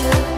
you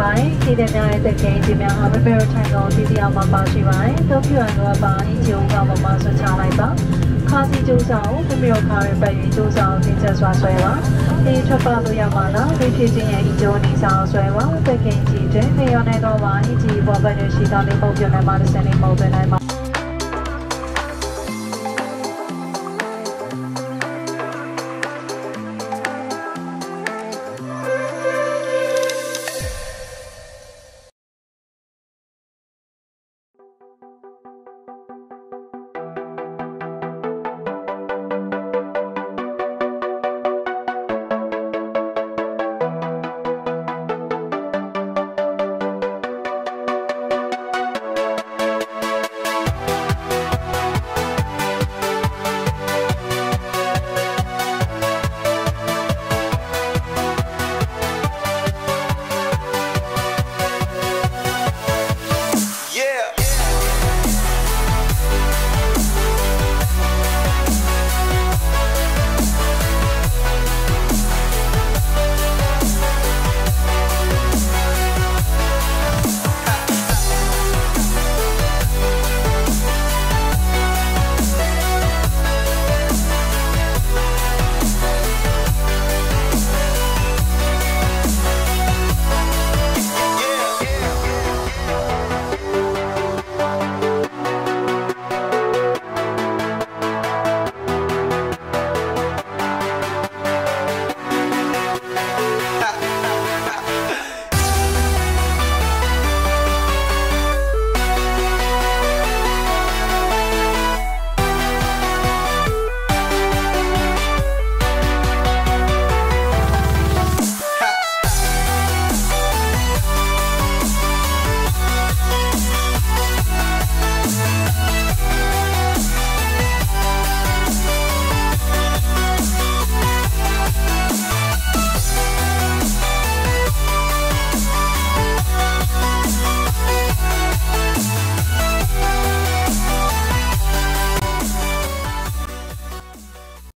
ပိုင်းဒီတဲ့များရဲ့တကယ်ဒီများဟာ Rebel Triangle ဒီဒီအောင်မှာပါရှိပါတယ်။တော့ပြရတော့ပါအင်ဂျီဦးကမမဆွချလိုက်ပါ။ခါစီကျိုးဆောင်ကိုပြရောခါရပတ်ပြီးကျိုးဆောင်သင်ချက်စွာဆွဲပါ။ဒီထွက်ပါလို့ရပါလား။ဒီဖြစ်ခြင်းရဲ့အင်ဂျိုနေဆောင်ဆွဲပါ။တကယ်ကြီးတဲ့နေရာနဲ့တော့ပါအင်ဂျီပေါ်ပတ်ရရှိတာလေးပုံပြနိုင်ပါတဲ့စနေပုံသွင်းနိုင်ပါ